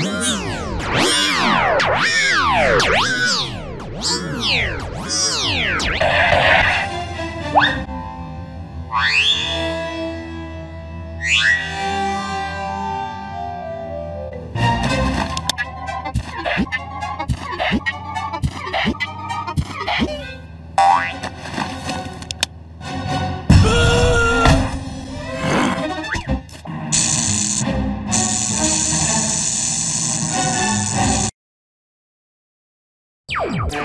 Stop. Yeah.